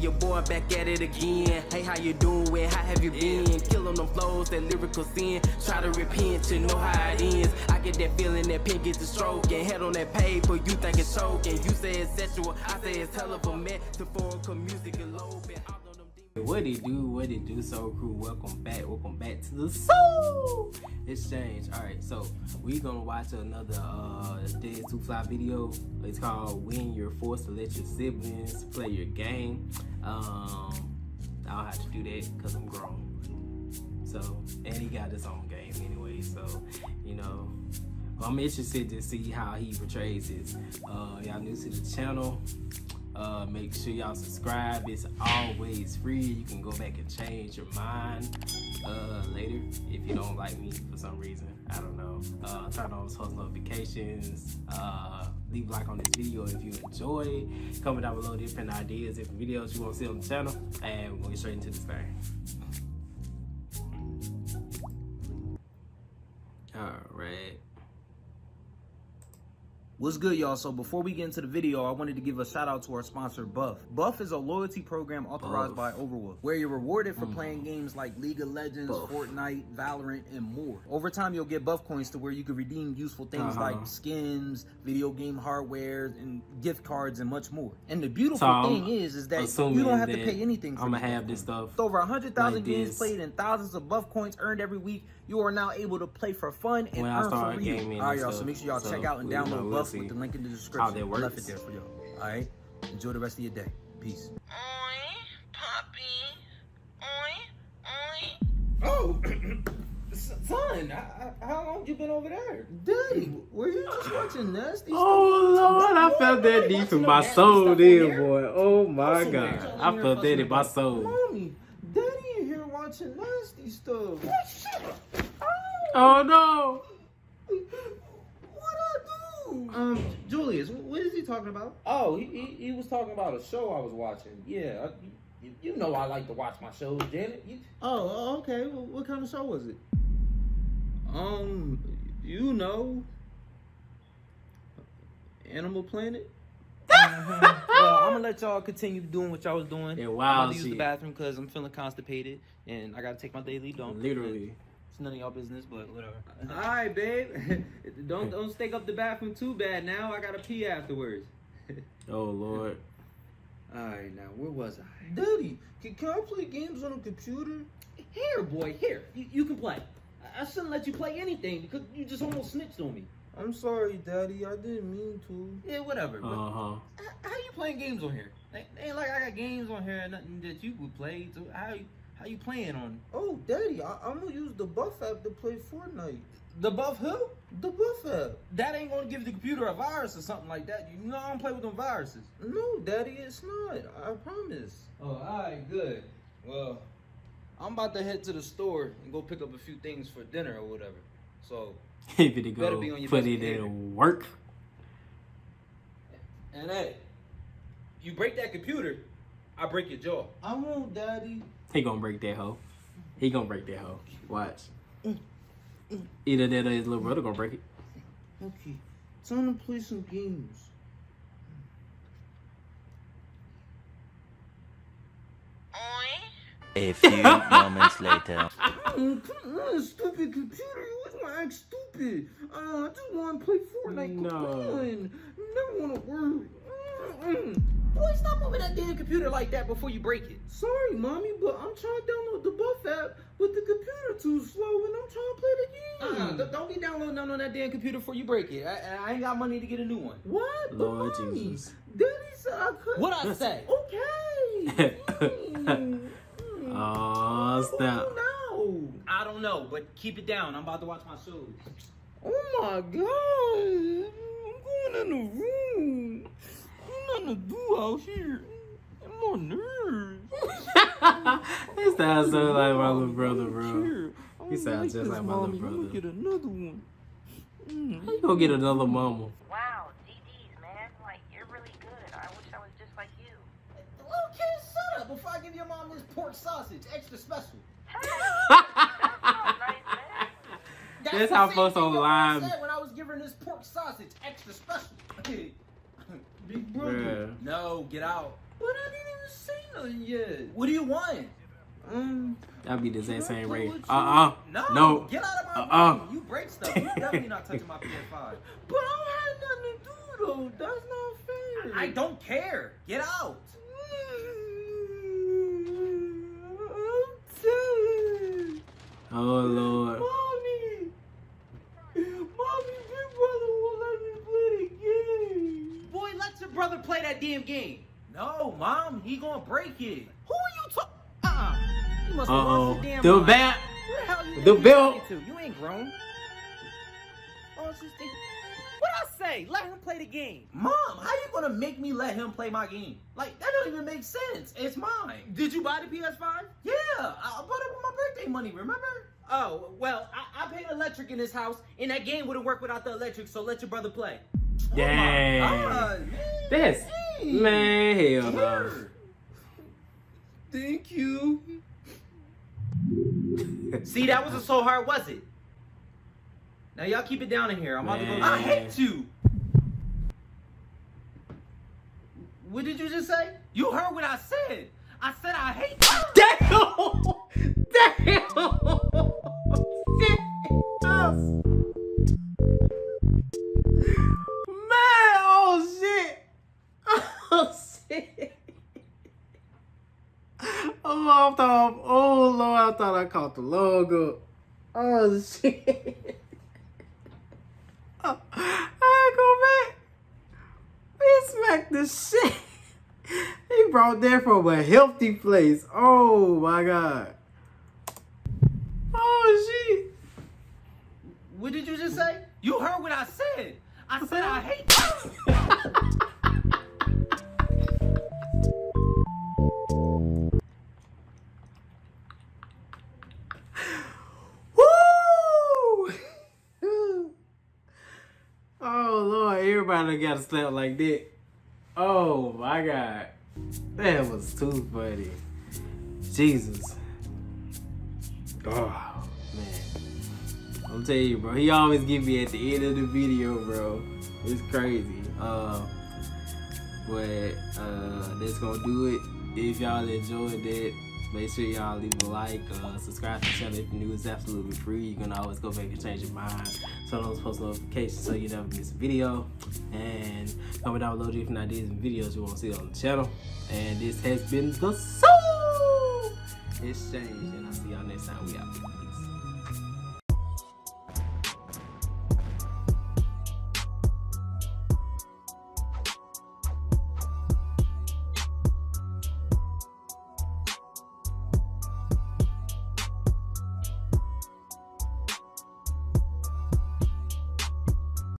your boy back at it again. Hey, how you doing? How have you been? Killing them flows, that lyrical sin. Try to repent, you know how it ends. I get that feeling that pen gets the stroke and head on that paper. You think it's choking. You say it's sexual. I say it's hell of a metaphorical music and low. bit. All of them What it do? What it do? Soul Crew, welcome back. Welcome back to the Soul Exchange. All right, so we gonna watch another uh Dez2fly video. It's called "When You're Forced to Let Your Siblings Play Your Game." Um, I don't have to do that because I'm grown. So, and he got his own game anyway. So, you know, I'm interested to see how he portrays this. Uh, y'all new to the channel. Uh, make sure y'all subscribe. It's always free. You can go back and change your mind uh, later if you don't like me for some reason. I don't know. Uh, turn on those post notifications. Uh, leave a like on this video if you enjoy. Comment down below different ideas, different videos you want to see on the channel. And to get straight into this thing. All right. What's good, y'all? So before we get into the video, I wanted to give a shout out to our sponsor, Buff. Buff is a loyalty program authorized Buff. by Overwolf, where you're rewarded for playing games like League of Legends, Buff. Fortnite, Valorant, and more. Over time, you'll get Buff coins to where you can redeem useful things Uh-huh. like skins, video game hardware, and gift cards, and much more. And the beautiful So thing is, is that you don't have to pay anything for I'ma have this stuff With over 100,000 like games this. played and thousands of Buff coins earned every week, you are now able to play for fun and When earn for real. All right, y'all. So make sure y'all So, check out and we- you know, download Buff see with the link in the how description. that I left works. it there for y'all. All right. Enjoy the rest of your day. Peace. Oi, Poppy. Oi, oi. Oh, son, I, I, how long you been over there? Daddy, were you just watching nasty oh, stuff? Oh Lord, I felt that deep in my soul there, boy. Oh my Fussing God. there. I felt that in my soul. Mommy, Daddy in here watching nasty stuff. Oh no. Oh. What I do? Um, Julius, what is he talking about? Oh, he, he, he was talking about a show I was watching. Yeah, I, you, you know I like to watch my shows, Janet. You, Oh, okay. Well, what kind of show was it? Um, you know, Animal Planet. Uh-huh. well, I'm gonna let y'all continue doing what y'all was doing. Yeah, I'm wild about to use the bathroom because I'm feeling constipated and I gotta take my daily dump. Literally. It's none of y'all business, but whatever. All right, babe. don't don't stake up the bathroom too bad. Now I gotta pee afterwards. Oh Lord. All right, now where was I? Daddy, can, can I play games on a computer? Here, boy, here. You, you can play. I, I shouldn't let you play anything because you just almost snitched on me. I'm sorry, Daddy. I didn't mean to. Yeah, whatever. but- Uh huh. H- How you playing games on here? Ain't ain't like I got games on here, nothing that you would play. So how you how you playing on Oh, Daddy, I, I'm gonna use the Buff app to play Fortnite. the Buff Who? The Buff app. That ain't gonna give the computer a virus or something like that. You know I don't play with them viruses. No, Daddy, it's not. I promise. Oh, all right, good. Well, I'm about to head to the store and go pick up a few things for dinner or whatever. So, If it Better go be on your put best it behavior. in work. and hey, you break that computer, I break your jaw. I won't, Daddy. He gonna break that hoe. He gonna break that hoe. Watch. Either that or his little brother gonna break it. Okay, time to play some games. A few moments later. Oh, come on, stupid computer. You always want to act stupid. Uh, I just want to play Fortnite. No. Come on. Never want to work. Boy, stop moving that damn computer like that before you break it. Sorry, mommy, but I'm trying to download the Buff app, but the computer too slow, and I'm trying to play the game. Uh-uh, don't- don't be downloading nothing on that damn computer before you break it. I, I ain't got money to get a new one. What? But Lord mommy, Jesus. Daddy said I could. What I say? Okay. Mm. Oh snap. Oh, no. I don't know, but keep it down. I'm about to watch my shows. Oh my god. I'm going in the room. I'm nothing to do out here. I'm on nerves. This sounds so like my little brother, bro. He don't sounds just this, like my little mommy. I'm gonna brother. get another one. Mm. How you gonna get another mama? Wow, GG's, man. Like, you're really good. I wish I was just like you. Little kid, shut up before I give your mom this pork sausage, extra special. That's nice. That's how folks thing your online- when I was giving this pork sausage, extra special. Big brother. Bruh. no, get out. But I didn't even say nothing yet. What do you want? Um, That'd be the exact Can I same rate. Uh uh. No, No. get out of my Uh-uh. room. You break stuff. You definitely not touching my PS5. but I don't have nothing to do though. That's not fair. I don't care. Get out. I'm telling. Oh Lord. Mommy! Mommy, big brother won't let me play the game. Boy, let your brother play that damn game. No, mom, he gonna break it. Who are you talking? Uh-uh. You must Uh have lost oh. your damn The mind. bat. Where the you The think you belt. You ain't grown. Oh, it's just thing. What I say? Let him play the game. Mom, how you gonna make me let him play my game? Like that don't even make sense. It's mine. Did you buy the PS5? Yeah, I bought it with my birthday money. Remember? Oh, well, I, I paid electric in this house, and that game wouldn't work without the electric, so let your brother play. Dang. Oh my God, man. Man hell no. Thank you. See, that wasn't so hard, was it? Now y'all keep it down in here. I'm about to go. I hate you. What did you just say? You heard what I said. I said I hate you. Damn! Damn! Yes. Thought I caught the logo. Oh shit! Oh, I go back. We smacked the shit. He brought that from a healthy place. Oh my god. Oh shit. What did you just say? You heard what I said. I said I hate you. Everybody got to slap like that. Oh my god. That was too funny. Jesus. Oh man. I'm telling you, bro. He always give me at the end of the video, bro. It's crazy. Uh, but uh, that's gonna do it. If y'all enjoyed it, make sure y'all leave a like, uh, subscribe to the channel if you're new. It's absolutely free. You can always go back and change your mind. Turn on those post notifications so you never miss a video. And comment down below if you're not these videos you want to see on the channel. And this has been the Soul Exchange. And I'll see y'all next time. We out.